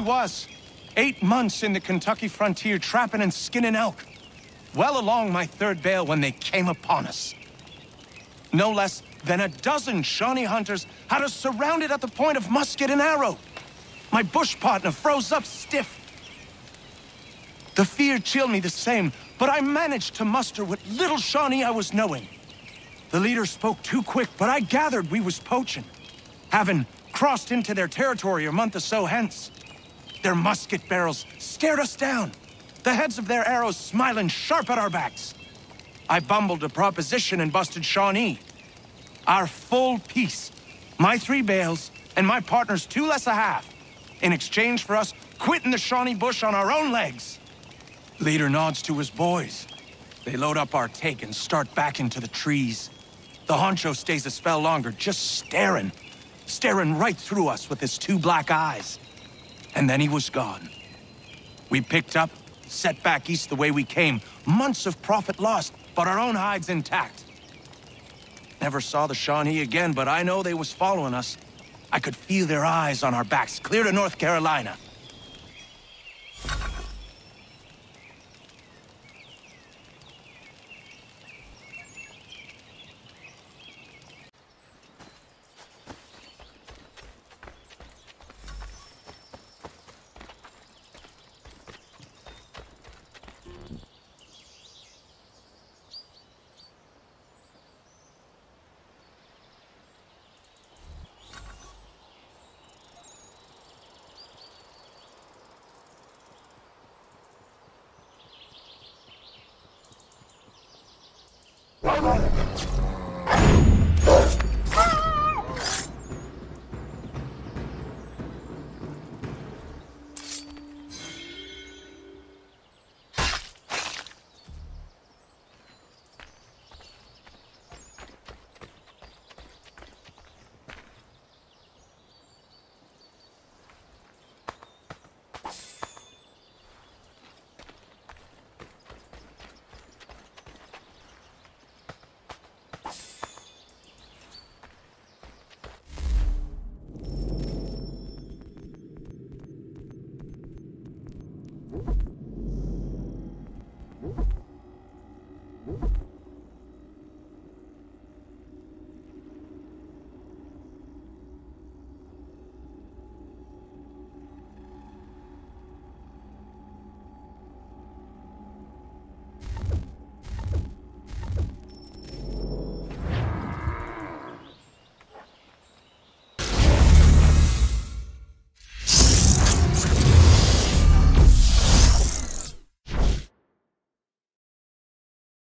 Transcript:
was. Eight months in the Kentucky frontier trapping and skinning elk. Well along my third bale when they came upon us. No less than a dozen Shawnee hunters had us surrounded at the point of musket and arrow. My bush partner froze up stiff. The fear chilled me the same, but I managed to muster what little Shawnee I was knowing. The leader spoke too quick, but I gathered we was poaching. Having crossed into their territory a month or so hence. Their musket barrels stared us down, the heads of their arrows smiling sharp at our backs. I bumbled a proposition and busted Shawnee. Our full piece, my three bales, and my partner's two less a half, in exchange for us quitting the Shawnee bush on our own legs. Leader nods to his boys. They load up our take and start back into the trees. The honcho stays a spell longer, just staring. Staring right through us with his two black eyes. And then he was gone. We picked up, set back east the way we came. Months of profit lost, but our own hides intact. Never saw the Shawnee again, but I know they was following us. I could feel their eyes on our backs, clear to North Carolina.